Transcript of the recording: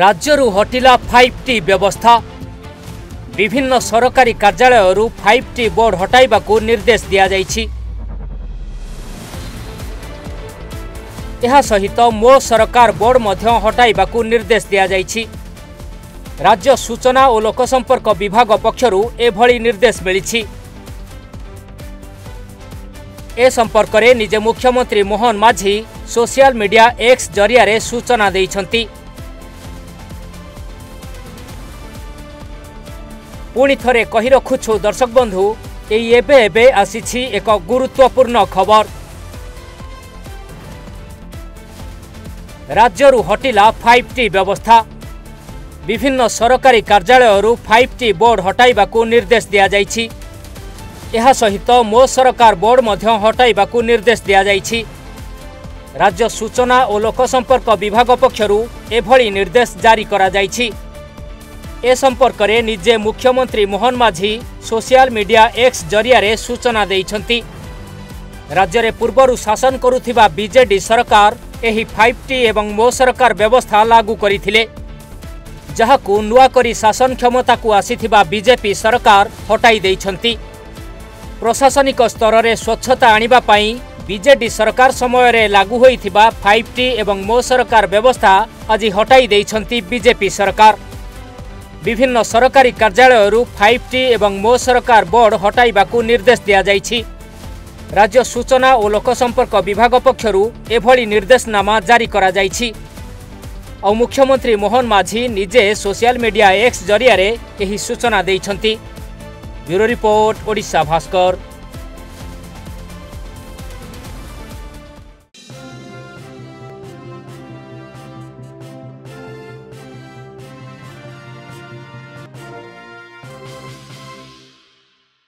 ରାଜ୍ୟରୁ ହଟିଲା ଫାଇଭ୍ ଟି ବ୍ୟବସ୍ଥା। ବିଭିନ୍ନ ସରକାରୀ କାର୍ଯ୍ୟାଳୟରୁ ଫାଇଭ୍ ଟି ବୋର୍ଡ ହଟାଇବାକୁ ନିର୍ଦ୍ଦେଶ ଦିଆଯାଇଛି। ଏହା ସହିତ ମୋ ସରକାର ବୋର୍ଡ ମଧ୍ୟ ହଟାଇବାକୁ ନିର୍ଦ୍ଦେଶ ଦିଆଯାଇଛି। ରାଜ୍ୟ ସୂଚନା ଓ ଲୋକସମ୍ପର୍କ ବିଭାଗ ପକ୍ଷରୁ ଏଭଳି ନିର୍ଦ୍ଦେଶ ମିଳିଛି। ଏ ସମ୍ପର୍କରେ ନିଜେ ମୁଖ୍ୟମନ୍ତ୍ରୀ Mohan Majhi social media X ଜରିଆରେ ସୂଚନା ଦେଇଛନ୍ତି। ପୁଣି ଥରେ କହି ରଖୁଛୁ ଦର୍ଶକ ବନ୍ଧୁ ଏଇ ଏବେ ଏବେ ଆସିଛି ଏକ ଗୁରୁତ୍ୱପୂର୍ଣ୍ଣ ଖବର। ରାଜ୍ୟରୁ ହଟିଲା ଫାଇଭ୍ ଟି ବ୍ୟବସ୍ଥା। ବିଭିନ୍ନ ସରକାରୀ କାର୍ଯ୍ୟାଳୟରୁ ଫାଇଭ୍ ଟି ବୋର୍ଡ ହଟାଇବାକୁ ନିର୍ଦ୍ଦେଶ ଦିଆଯାଇଛି। ଏହା ସହିତ ମୋ ସରକାର ବୋର୍ଡ ମଧ୍ୟ ହଟାଇବାକୁ ନିର୍ଦ୍ଦେଶ ଦିଆଯାଇଛି। ରାଜ୍ୟ ସୂଚନା ଓ ଲୋକସମ୍ପର୍କ ବିଭାଗ ପକ୍ଷରୁ ଏଭଳି ନିର୍ଦ୍ଦେଶ ଜାରି କରାଯାଇଛି। Mohan Majhi social media X ଜରିଆରେ ସୂଚନା ଦେଇଛନ୍ତି। ରାଜ୍ୟରେ ପୂର୍ବରୁ ଶାସନ କରୁଥିବା ବିଜେଡି ସରକାର ଏହି ଫାଇଭ୍ ଟି ଏବଂ ମୋ ସରକାର ବ୍ୟବସ୍ଥା ଲାଗୁ କରିଥିଲେ। ଯାହାକୁ ନୂଆ କରି ଶାସନ କ୍ଷମତାକୁ ଆସିଥିବା ବିଜେପି ସରକାର ହଟାଇ ଦେଇଛନ୍ତି। ପ୍ରଶାସନିକ ସ୍ତରରେ ସ୍ୱଚ୍ଛତା ଆଣିବା ପାଇଁ ବିଜେଡି ସରକାର ସମୟରେ ଲାଗୁ ହୋଇଥିବା ଫାଇଭ୍ ଟି ଏବଂ ମୋ ସରକାର ବ୍ୟବସ୍ଥା ଆଜି ହଟାଇ ଦେଇଛନ୍ତି ବିଜେପି ସରକାର। ବିଭିନ୍ନ ସରକାରୀ କାର୍ଯ୍ୟାଳୟରୁ ଫାଇଭ୍ ଟି ଏବଂ ମୋ ସରକାର ବୋର୍ଡ ହଟାଇବାକୁ ନିର୍ଦ୍ଦେଶ ଦିଆଯାଇଛି। ରାଜ୍ୟ ସୂଚନା ଓ ଲୋକସମ୍ପର୍କ ବିଭାଗ ପକ୍ଷରୁ ଏଭଳି ନିର୍ଦ୍ଦେଶନାମା ଜାରି କରାଯାଇଛି। ଆଉ ମୁଖ୍ୟମନ୍ତ୍ରୀ ମୋହନ ମାଝୀ ନିଜେ ସୋସିଆଲ ମିଡିଆ ଏକ୍ସ ଜରିଆରେ ଏହି ସୂଚନା ଦେଇଛନ୍ତି। Bureau report Odisha Bhaskar.